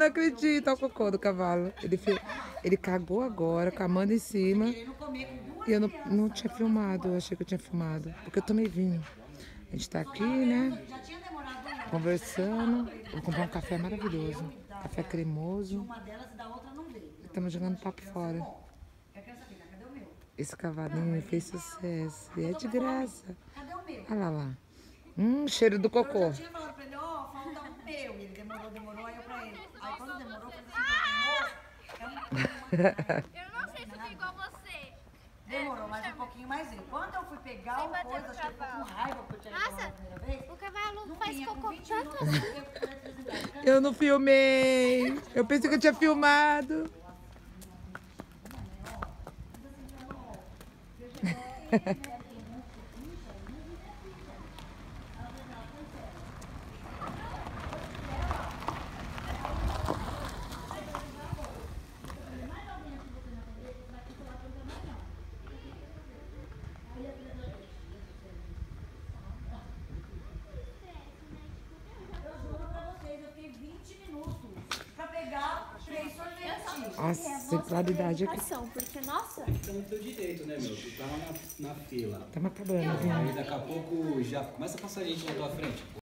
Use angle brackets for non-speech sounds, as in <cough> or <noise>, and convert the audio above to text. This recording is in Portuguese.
não acredito. Olha o cocô do cavalo. Ele, fi- ele cagou agora, com a Amanda em cima. E eu não, não tinha filmado, eu achei que eu tinha filmado. Porque eu tomei vinho. A gente tá aqui, né? Conversando. Vou comprar um café maravilhoso. Café cremoso. Estamos jogando papo fora. Esse cavalinho fez sucesso. E é de graça. Olha lá lá. Hum, cheiro do cocô. Eu tinha falado pra ele, ó, falta o meu. E ele demorou, aí eu pra ele. Aí quando demorou, eu falei assim, Eu não sei se <laughs> eu tô igual você. demorou mais um pouquinho mais ele. Quando eu fui pegar o coisa, acho que com raiva porque eu tinha Nossa, a primeira vez. o cavalo Não faz cocô 20 tanto. eu Eu não filmei. Eu pensei que eu tinha filmado. Sorvetes. Nossa, exemplaridade aqui. Porque, nossa, Tá no teu direito, né, meu? Tu tá lá na, na fila. Estamos acabando, viu? Aí daqui a pouco já começa a passar gente na tua frente.